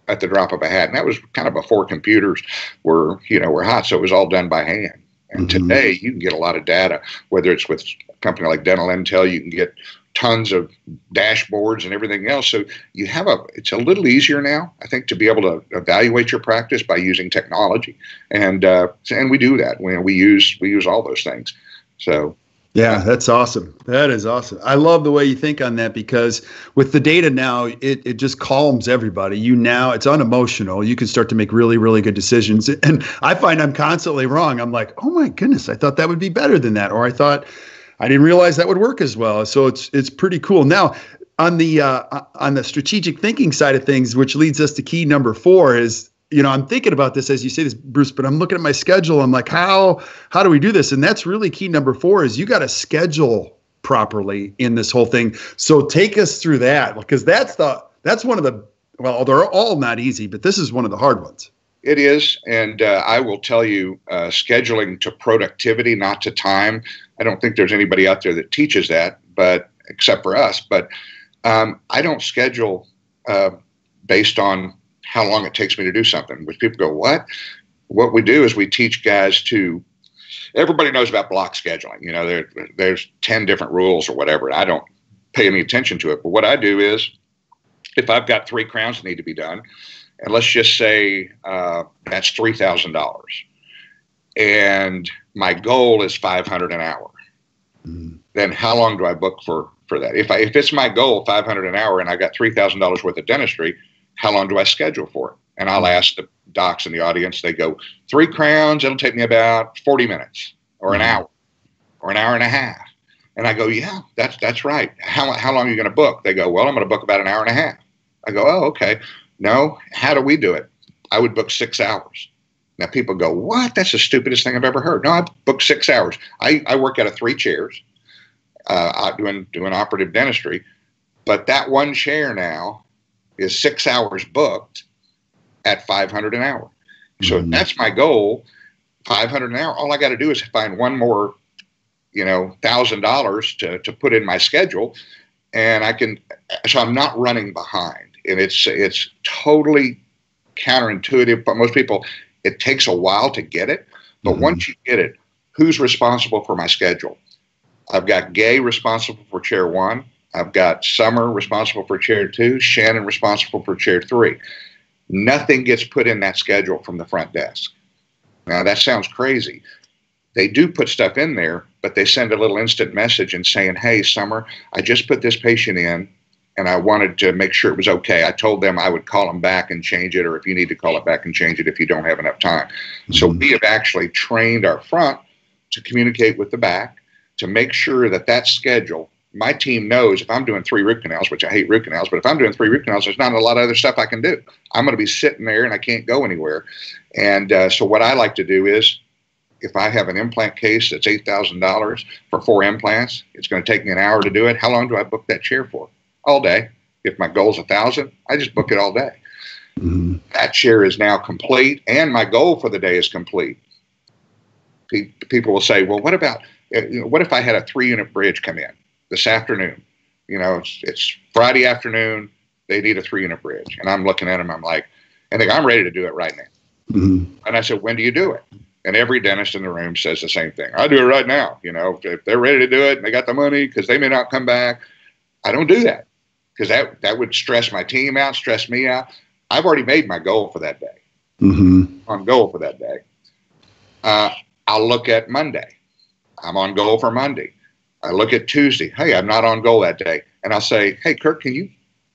Speaker 1: at the drop of a hat, and that was kind of before computers were you know were hot, so it was all done by hand. And mm-hmm. today you can get a lot of data, whether it's with a company like Dental Intel, you can get tons of dashboards and everything else. So you have a, it's a little easier now, I think, to be able to evaluate your practice by using technology, and uh, and we do that. We, we use we use all those things. So.
Speaker 2: Yeah, that's awesome. That is awesome. I love the way you think on that because with the data now, it, it just calms everybody. You now, it's unemotional. You can start to make really, really good decisions. <laughs> And I find I'm constantly wrong. I'm like, oh my goodness, I thought that would be better than that. Or I thought, I didn't realize that would work as well. So it's it's pretty cool. Now, on the uh, on the strategic thinking side of things, which leads us to key number four, is you know I'm thinking about this as you say this, Bruce, but I'm looking at my schedule. I'm like, how how do we do this? And that's really key number four is you got to schedule properly in this whole thing. So take us through that because that's the that's one of the well, they're all not easy, but this is one of the hard ones.
Speaker 1: It is, and uh, I will tell you, uh, scheduling to productivity, not to time. I don't think there's anybody out there that teaches that, but except for us. But um, I don't schedule uh, based on how long it takes me to do something. Which people go, what? What we do is we teach guys to everybody knows about block scheduling. You know, there, there's 10 different rules or whatever. I don't pay any attention to it. But what I do is if I've got three crowns that need to be done, and let's just say uh, that's $3,000, and my goal is 500 an hour, mm-hmm. then how long do I book for, for that? If, I, if it's my goal, 500 an hour, and I got $3,000 worth of dentistry, how long do I schedule for it? And I'll mm-hmm. ask the docs in the audience, they go, three crowns, it'll take me about 40 minutes or an mm-hmm. hour or an hour and a half. And I go, yeah, that's that's right. How, how long are you going to book? They go, well, I'm going to book about an hour and a half. I go, oh, okay. No, how do we do it? I would book six hours. Now people go, what? That's the stupidest thing I've ever heard. No, I book six hours. I, I work out of three chairs, uh, doing doing operative dentistry, but that one chair now is six hours booked at 500 an hour. So mm-hmm. that's my goal, 500 an hour. All I got to do is find one more, you know, thousand dollars to to put in my schedule, and I can. So I'm not running behind, and it's it's totally counterintuitive. But most people, it takes a while to get it. But mm-hmm. once you get it, who's responsible for my schedule? I've got Gay responsible for chair one. I've got Summer responsible for chair two. Shannon responsible for chair three. Nothing gets put in that schedule from the front desk. Now, that sounds crazy. They do put stuff in there, but they send a little instant message and saying, Hey, Summer, I just put this patient in and I wanted to make sure it was okay. I told them I would call them back and change it, or if you need to call it back and change it if you don't have enough time. Mm-hmm. So we have actually trained our front to communicate with the back to make sure that that schedule my team knows if I'm doing three root canals, which I hate root canals, but if I'm doing three root canals, there's not a lot of other stuff I can do. I'm going to be sitting there and I can't go anywhere. And uh, so what I like to do is, if I have an implant case that's eight thousand dollars for four implants, it's going to take me an hour to do it. How long do I book that chair for? All day. If my goal is a thousand, I just book it all day. Mm-hmm. That chair is now complete, and my goal for the day is complete. People will say, "Well, what about? Uh, what if I had a three-unit bridge come in?" This afternoon. You know, it's, it's Friday afternoon. They need a three unit bridge. And I'm looking at them. I'm like, and they go, I'm ready to do it right now. Mm-hmm. And I said, when do you do it? And every dentist in the room says the same thing. I do it right now. You know, if they're ready to do it and they got the money because they may not come back, I don't do that because that, that would stress my team out, stress me out. I've already made my goal for that day. Mm-hmm. On goal for that day. Uh, I'll look at Monday. I'm on goal for Monday. I look at Tuesday. Hey, I'm not on goal that day, and I'll say, Hey, Kirk, can you?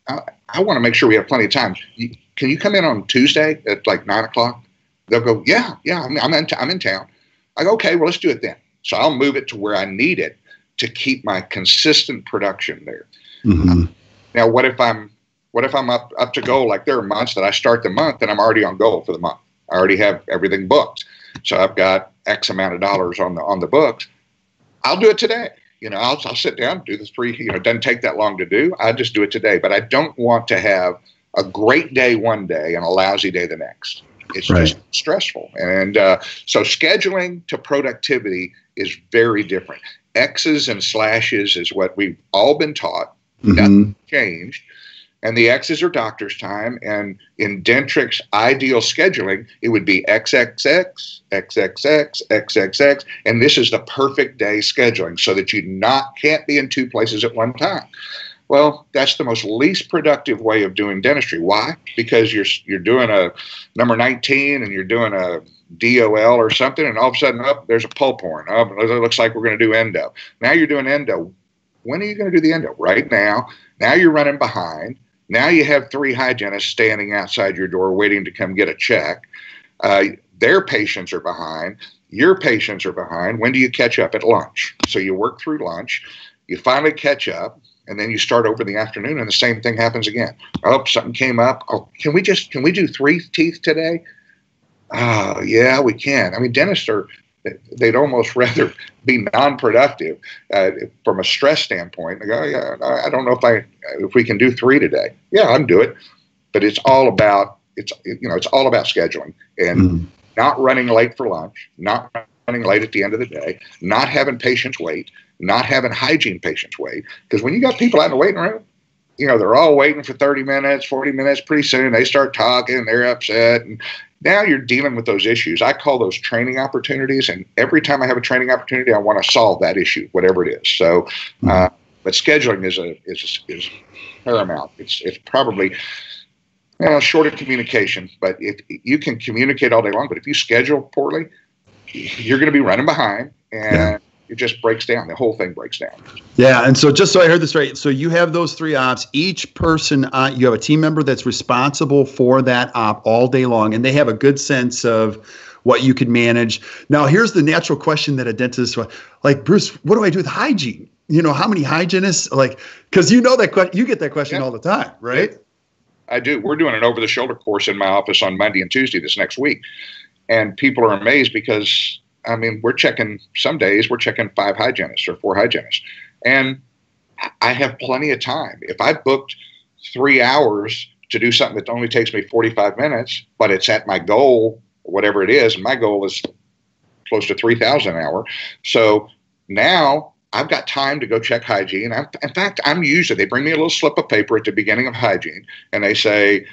Speaker 1: I, I want to make sure we have plenty of time. You, can you come in on Tuesday at like nine o'clock? They'll go, Yeah, yeah, I'm, I'm in, t- I'm in town. I go, Okay, well, let's do it then. So I'll move it to where I need it to keep my consistent production there. Mm-hmm. Now, what if I'm what if I'm up up to goal? Like there are months that I start the month and I'm already on goal for the month. I already have everything booked, so I've got X amount of dollars on the on the books. I'll do it today you know, I'll, I'll sit down, do the three, you know, it doesn't take that long to do. I just do it today. But I don't want to have a great day one day and a lousy day the next. It's right. just stressful. And uh, so scheduling to productivity is very different. X's and slashes is what we've all been taught. Mm-hmm. Nothing changed and the X's are doctor's time. And in Dentrix ideal scheduling, it would be XXX, XXX, XXX, and this is the perfect day scheduling so that you not can't be in two places at one time. Well, that's the most least productive way of doing dentistry. Why? Because you're you're doing a number 19 and you're doing a DOL or something, and all of a sudden, up oh, there's a pulp horn. Oh, it looks like we're going to do endo. Now you're doing endo. When are you going to do the endo? Right now. Now you're running behind now you have three hygienists standing outside your door waiting to come get a check. Uh, their patients are behind. Your patients are behind. When do you catch up? At lunch. So you work through lunch. You finally catch up, and then you start over in the afternoon, and the same thing happens again. Oh, something came up. Oh, can we just can we do three teeth today? Oh, yeah, we can. I mean, dentists are they'd almost <laughs> rather be non-productive uh, from a stress standpoint. They go, yeah, I don't know if I if we can do three today. Yeah, I'm do it, but it's all about it's you know it's all about scheduling and mm not running late for lunch, not running late at the end of the day, not having patients wait, not having hygiene patients wait. Because when you got people out in the waiting room, you know, they're all waiting for 30 minutes, 40 minutes. Pretty soon they start talking, they're upset. And now you're dealing with those issues. I call those training opportunities. And every time I have a training opportunity, I want to solve that issue, whatever it is. So, mm-hmm. uh, but scheduling is a is is paramount. It's it's probably you know, short of communication, but if you can communicate all day long, but if you schedule poorly, you're going to be running behind, and it just breaks down. The whole thing breaks down.
Speaker 2: Yeah, and so just so I heard this right, so you have those three ops. Each person, uh, you have a team member that's responsible for that op all day long, and they have a good sense of what you can manage. Now, here's the natural question that a dentist, like Bruce, what do I do with hygiene? You know, how many hygienists? Like, because you know that que- you get that question yeah. all the time, right?
Speaker 1: I do. We're doing an over-the-shoulder course in my office on Monday and Tuesday this next week, and people are amazed because I mean, we're checking some days, we're checking five hygienists or four hygienists. And I have plenty of time. If I booked three hours to do something that only takes me 45 minutes, but it's at my goal, whatever it is, my goal is close to 3,000 an hour. So now I've got time to go check hygiene. I'm, in fact, I'm usually, they bring me a little slip of paper at the beginning of hygiene and they say,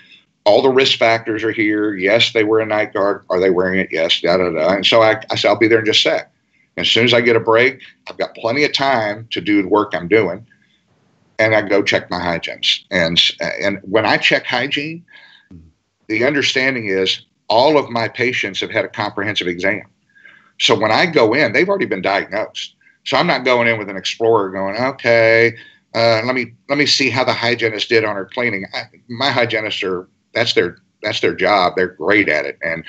Speaker 1: all the risk factors are here. Yes, they wear a night guard. Are they wearing it? Yes, da da da. And so I, I said, I'll be there in just a sec. As soon as I get a break, I've got plenty of time to do the work I'm doing, and I go check my hygienes. And and when I check hygiene, the understanding is all of my patients have had a comprehensive exam. So when I go in, they've already been diagnosed. So I'm not going in with an explorer going, okay, uh, let me let me see how the hygienist did on her cleaning. I, my hygienists are that's their that's their job. They're great at it. And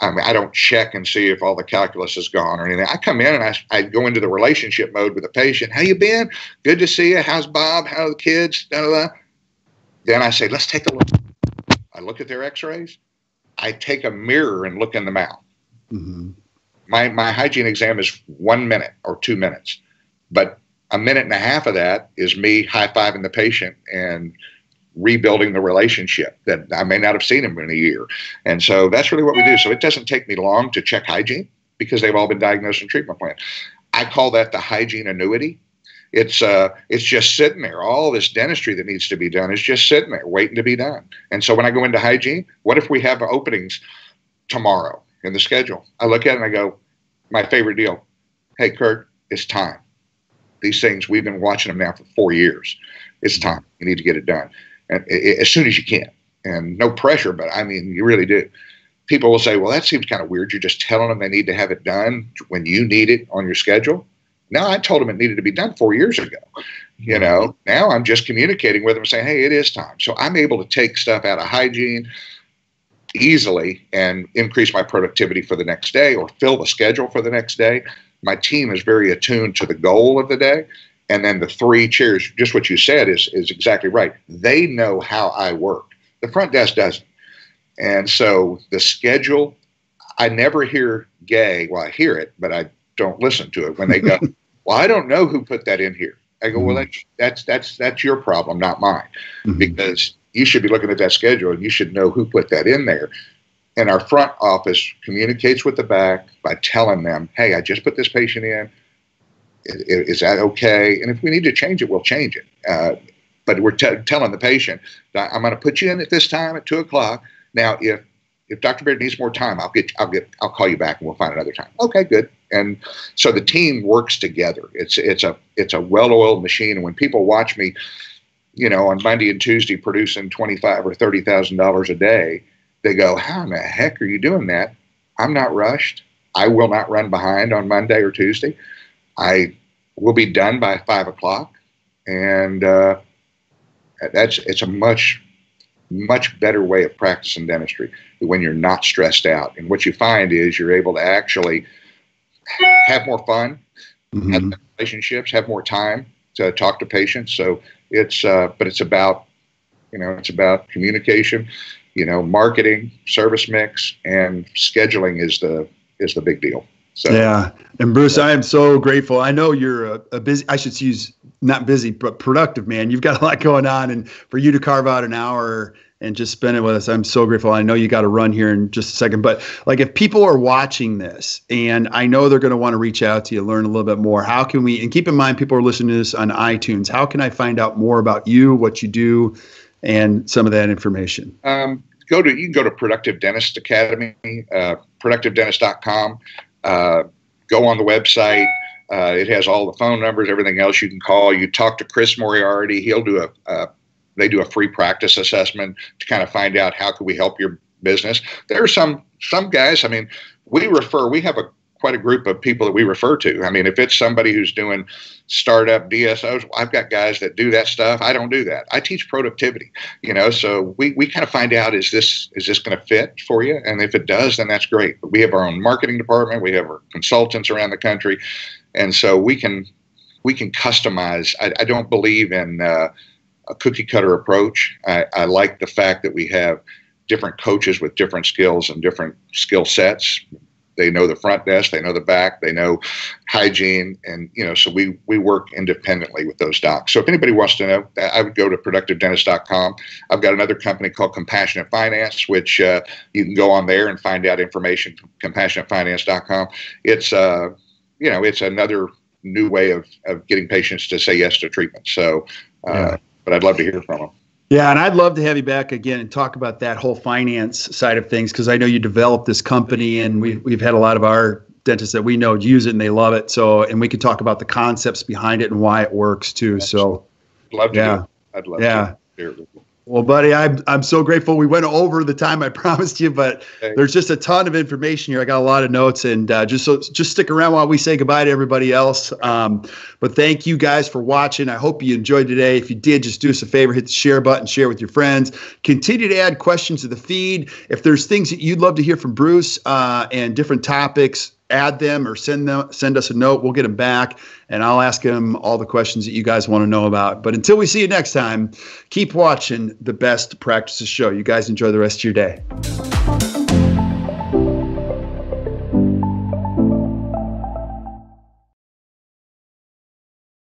Speaker 1: I mean, I don't check and see if all the calculus is gone or anything. I come in and I, I go into the relationship mode with the patient. How you been? Good to see you. How's Bob? How are the kids? Da, da, da. Then I say, let's take a look. I look at their x-rays. I take a mirror and look in the mouth. Mm-hmm. My, my hygiene exam is one minute or two minutes. But a minute and a half of that is me high-fiving the patient and – rebuilding the relationship that I may not have seen him in a year. And so that's really what we do. So it doesn't take me long to check hygiene because they've all been diagnosed and treatment plan. I call that the hygiene annuity. It's uh, it's just sitting there. All this dentistry that needs to be done is just sitting there waiting to be done. And so when I go into hygiene, what if we have openings tomorrow in the schedule? I look at it and I go, my favorite deal. Hey, Kurt, it's time. These things we've been watching them now for four years. It's time. You need to get it done as soon as you can. And no pressure, but I mean, you really do. People will say, well, that seems kind of weird. You're just telling them they need to have it done when you need it on your schedule. No, I told them it needed to be done four years ago. You know, now I'm just communicating with them saying, hey, it is time. So I'm able to take stuff out of hygiene easily and increase my productivity for the next day or fill the schedule for the next day. My team is very attuned to the goal of the day and then the three chairs, just what you said is, is exactly right. They know how I work. The front desk doesn't. And so the schedule, I never hear gay. Well, I hear it, but I don't listen to it when they go, <laughs> well, I don't know who put that in here. I go, well, mm-hmm. that's, that's, that's, that's your problem, not mine, mm-hmm. because you should be looking at that schedule and you should know who put that in there. And our front office communicates with the back by telling them, hey, I just put this patient in is that okay? And if we need to change it, we'll change it. Uh, but we're t- telling the patient, I'm going to put you in at this time at two o'clock. Now, if if Dr. Baird needs more time, I'll get I'll get I'll call you back and we'll find another time. Okay, good. And so the team works together. It's it's a it's a well-oiled machine. And when people watch me, you know, on Monday and Tuesday producing twenty five or thirty thousand dollars a day, they go, "How in the heck are you doing that?" I'm not rushed. I will not run behind on Monday or Tuesday. I will be done by five o'clock, and uh, that's it's a much much better way of practicing dentistry when you're not stressed out. And what you find is you're able to actually have more fun, mm-hmm. have relationships, have more time to talk to patients. So it's uh, but it's about you know it's about communication, you know, marketing, service mix, and scheduling is the is the big deal.
Speaker 2: So. Yeah, and Bruce, I am so grateful. I know you're a, a, busy. I should use not busy, but productive man. You've got a lot going on, and for you to carve out an hour and just spend it with us, I'm so grateful. I know you got to run here in just a second, but like if people are watching this, and I know they're going to want to reach out to you, learn a little bit more. How can we? And keep in mind, people are listening to this on iTunes. How can I find out more about you, what you do, and some of that information?
Speaker 1: Um, go to you can go to Productive Dentist Academy, uh, productivedentist.com. Uh, go on the website. Uh, it has all the phone numbers, everything else you can call. You talk to Chris Moriarty. He'll do a, a they do a free practice assessment to kind of find out how can we help your business. There are some some guys. I mean, we refer. We have a quite a group of people that we refer to. I mean, if it's somebody who's doing startup DSOs, I've got guys that do that stuff. I don't do that. I teach productivity, you know, so we, we kind of find out is this is this going to fit for you? And if it does, then that's great. But we have our own marketing department, we have our consultants around the country, and so we can we can customize. I, I don't believe in uh, a cookie cutter approach. I, I like the fact that we have different coaches with different skills and different skill sets they know the front desk, they know the back, they know hygiene, and you know, so we we work independently with those docs. So if anybody wants to know, I would go to productivedentist.com. I've got another company called Compassionate Finance, which uh, you can go on there and find out information. Compassionatefinance.com. It's uh, you know, it's another new way of of getting patients to say yes to treatment. So, uh, yeah. but I'd love to hear from them.
Speaker 2: Yeah, and I'd love to have you back again and talk about that whole finance side of things because I know you developed this company and we, we've had a lot of our dentists that we know use it and they love it. So, and we could talk about the concepts behind it and why it works too. So, I'd
Speaker 1: love to. Yeah, I'd love yeah.
Speaker 2: to. Well, buddy, I'm I'm so grateful. We went over the time I <laughs> promised you, but Thanks. there's just a ton of information here. I got a lot of notes, and uh, just so just stick around while we say goodbye to everybody else. Um, but thank you guys for watching. I hope you enjoyed today. If you did, just do us a favor, hit the share button, share with your friends. Continue to add questions to the feed. If there's things that you'd love to hear from Bruce uh, and different topics, add them or send them send us a note. We'll get them back and I'll ask him all the questions that you guys want to know about. But until we see you next time, keep watching the Best Practices Show. You guys enjoy the rest of your day.